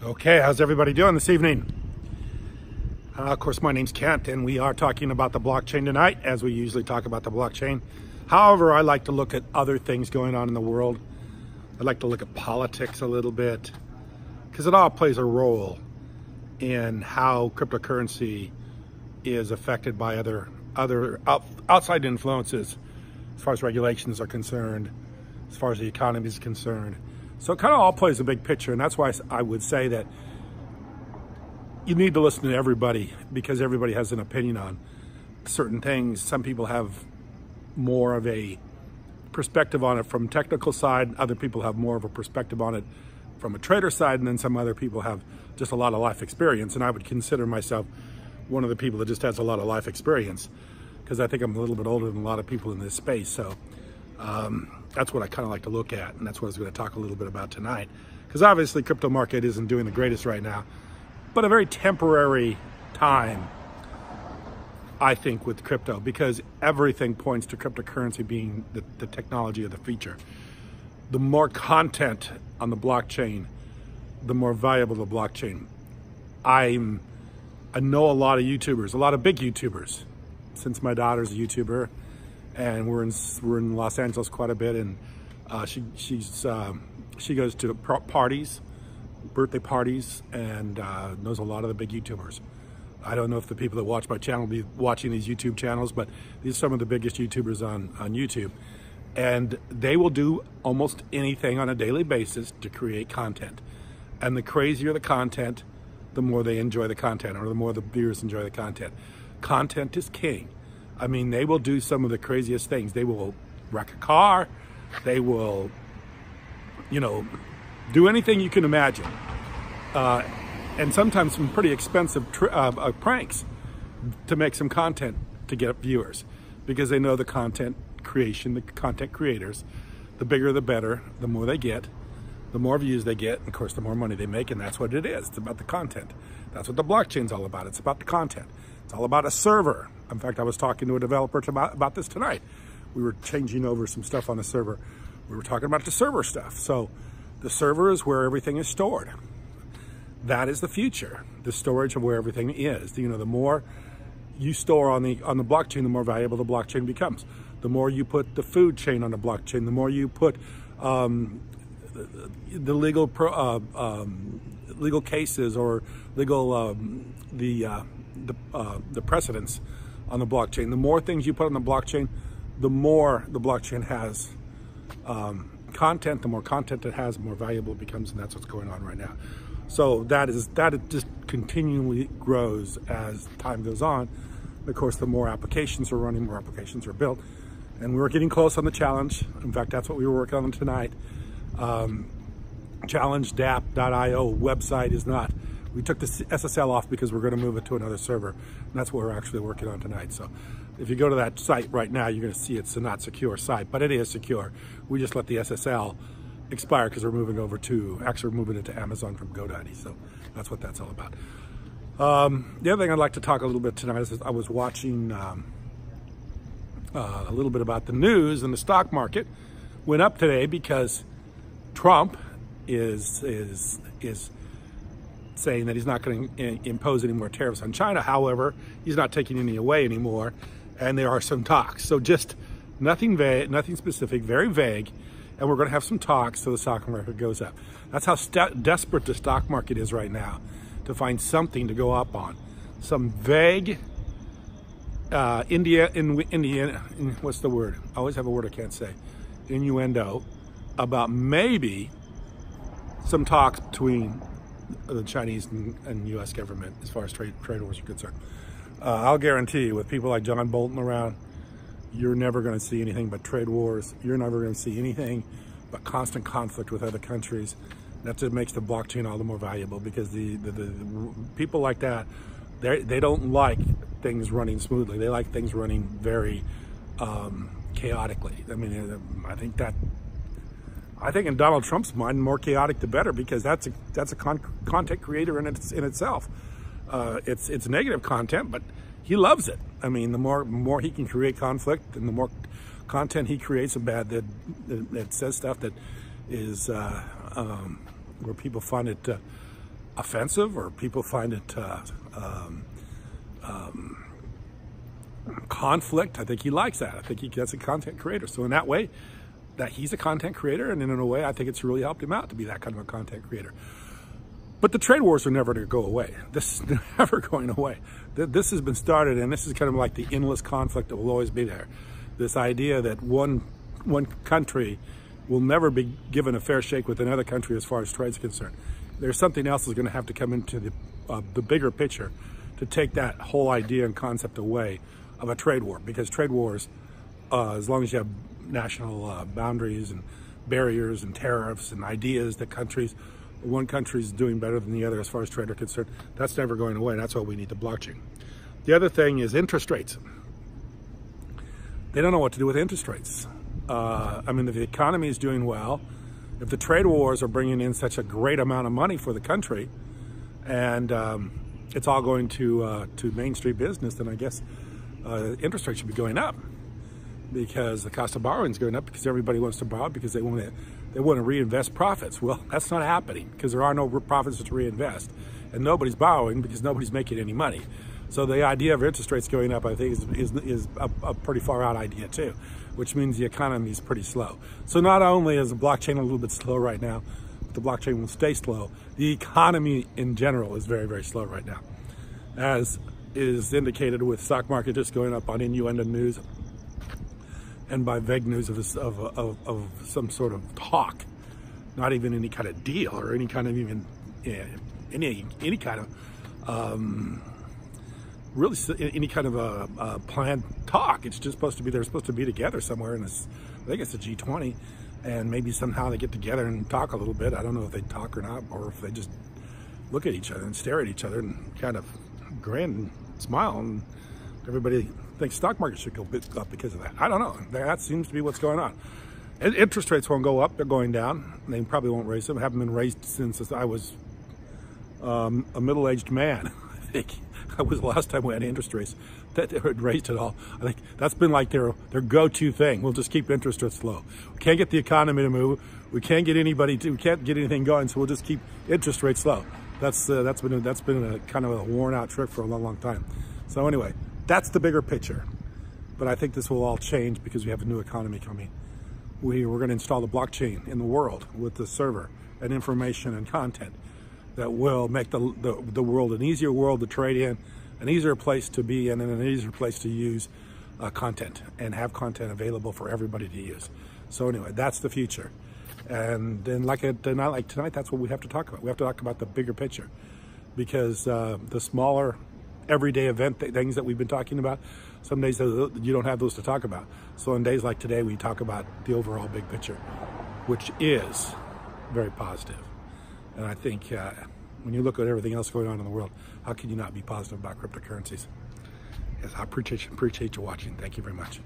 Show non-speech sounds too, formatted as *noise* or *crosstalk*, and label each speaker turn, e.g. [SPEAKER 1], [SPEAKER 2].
[SPEAKER 1] Okay, how's everybody doing this evening? Uh, of course, my name's Kent, and we are talking about the blockchain tonight, as we usually talk about the blockchain. However, I like to look at other things going on in the world. I like to look at politics a little bit, because it all plays a role in how cryptocurrency is affected by other other out, outside influences, as far as regulations are concerned, as far as the economy is concerned. So it kind of all plays a big picture, and that's why I would say that you need to listen to everybody because everybody has an opinion on certain things. Some people have more of a perspective on it from technical side. Other people have more of a perspective on it from a trader side, and then some other people have just a lot of life experience. And I would consider myself one of the people that just has a lot of life experience because I think I'm a little bit older than a lot of people in this space. So um, that's what I kind of like to look at, and that's what I was going to talk a little bit about tonight. Because obviously, crypto market isn't doing the greatest right now, but a very temporary time, I think, with crypto, because everything points to cryptocurrency being the, the technology of the future. The more content on the blockchain, the more valuable the blockchain. I'm, I know a lot of YouTubers, a lot of big YouTubers, since my daughter's a YouTuber and we're in we're in Los Angeles quite a bit, and uh, she she's um, she goes to parties, birthday parties, and uh, knows a lot of the big YouTubers. I don't know if the people that watch my channel be watching these YouTube channels, but these are some of the biggest YouTubers on on YouTube, and they will do almost anything on a daily basis to create content. And the crazier the content, the more they enjoy the content, or the more the viewers enjoy the content. Content is king. I mean, they will do some of the craziest things. They will wreck a car. They will, you know, do anything you can imagine. Uh, and sometimes some pretty expensive uh, uh, pranks to make some content to get viewers because they know the content creation, the content creators, the bigger the better, the more they get, the more views they get, of course the more money they make, and that's what it is. It's about the content. That's what the blockchain's all about. It's about the content. It's all about a server. In fact, I was talking to a developer about, about this tonight. We were changing over some stuff on the server. We were talking about the server stuff. So the server is where everything is stored. That is the future, the storage of where everything is. You know, the more you store on the on the blockchain, the more valuable the blockchain becomes. The more you put the food chain on the blockchain, the more you put um, the legal pro, uh, um, legal cases or legal um, the uh, the, uh, the precedence on the blockchain. The more things you put on the blockchain, the more the blockchain has um, content. The more content it has, the more valuable it becomes, and that's what's going on right now. So that is that it just continually grows as time goes on. Of course, the more applications are running, more applications are built, and we're getting close on the challenge. In fact, that's what we were working on tonight. Um, ChallengeDApp.io website is not we took the SSL off because we're going to move it to another server. And that's what we're actually working on tonight. So if you go to that site right now, you're going to see it's a not secure site, but it is secure. We just let the SSL expire because we're moving over to, actually we're moving it to Amazon from GoDaddy. So that's what that's all about. Um, the other thing I'd like to talk a little bit tonight is I was watching um, uh, a little bit about the news and the stock market went up today because Trump is is is saying that he's not going to impose any more tariffs on China. However, he's not taking any away anymore, and there are some talks. So just nothing vague, nothing specific, very vague, and we're going to have some talks so the stock market goes up. That's how desperate the stock market is right now to find something to go up on. Some vague uh, India in India, in, what's the word? I always have a word I can't say. Innuendo about maybe some talks between the Chinese and, and, U.S. government as far as trade, trade wars are concerned. Uh, I'll guarantee you, with people like John Bolton around, you're never going to see anything but trade wars. You're never going to see anything but constant conflict with other countries. That just makes the blockchain all the more valuable because the, the, the people like that, they they don't like things running smoothly. They like things running very um, chaotically. I mean, I think that I think in Donald Trump's mind, more chaotic the better because that's a that's a con content creator in its in itself. Uh, it's it's negative content, but he loves it. I mean, the more more he can create conflict, and the more content he creates about that that, that says stuff that is uh, um, where people find it uh, offensive or people find it uh, um, um, conflict. I think he likes that. I think he gets a content creator. So in that way, that he's a content creator, and in a way, I think it's really helped him out to be that kind of a content creator. But the trade wars are never going to go away. *laughs* This is never going away. This has been started, and this is kind of like the endless conflict that will always be there. This idea that one one country will never be given a fair shake with another country as far as trade is concerned. There's something else that's going to have to come into the uh, the bigger picture to take that whole idea and concept away of a trade war, because trade wars, uh, as long as you have national uh, boundaries and barriers and tariffs and ideas that countries, one country is doing better than the other as far as trade are concerned, that's never going away. That's why we need the blockchain. The other thing is interest rates. They don't know what to do with interest rates. Uh, I mean, if the economy is doing well, if the trade wars are bringing in such a great amount of money for the country, and um, it's all going to uh, to Main Street business, then I guess uh, interest rates should be going up because the cost of borrowing is going up because everybody wants to borrow because they want to they want to reinvest profits. Well, *laughs* that's not happening because there are no profits to reinvest, and nobody's borrowing because nobody's making any money. So the idea of interest rates going up, I think, is is, is a, a pretty far out idea too, which means the economy is pretty slow. So not only is the blockchain a little bit slow right now, but the blockchain will stay slow. The economy in general is very very slow right now, as is indicated with stock market just going up on innuendo news and by vague news of, of, of, of some sort of talk, not even any kind of deal or any kind of even yeah, any any kind of um, really any kind of a, a, planned talk. It's just supposed to be they're supposed to be together somewhere in this. I think it's a G20, and maybe somehow they get together and talk a little bit. I don't know if they talk or not, or if they just look at each other and stare at each other and kind of grin and smile, and everybody think stock market should go up because of that. I don't know. That seems to be what's going on. Interest rates won't go up. They're going down. They probably won't raise them. Haven't been raised since I was um, a middle-aged man. *laughs* I think that was the last time we had interest rates that they had raised at all. I think that's been like their their go-to thing. We'll just keep interest rates low. We can't get the economy to move. We can't get anybody to. We can't get anything going. So we'll just keep interest rates low. That's uh, that's been that's been a kind of a worn-out trick for a long, long time. So anyway, that's the bigger picture. But I think this will all change because we have a new economy coming. We, we're going to install the blockchain in the world with the server and information and content that will make the, the, the world an easier world to trade in, an easier place to be in, and an easier place to use uh, content and have content available for everybody to use. So anyway, that's the future. And then like a night like tonight, that's what we have to talk about. We have to talk about the bigger picture because uh, the smaller everyday event th things that we've been talking about. Some days you don't have those to talk about. So on days like today, we talk about the overall big picture, which is very positive. And I think uh, when you look at everything else going on in the world, how can you not be positive about cryptocurrencies? Yes, I appreciate, appreciate you watching. Thank you very much.